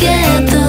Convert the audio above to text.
get the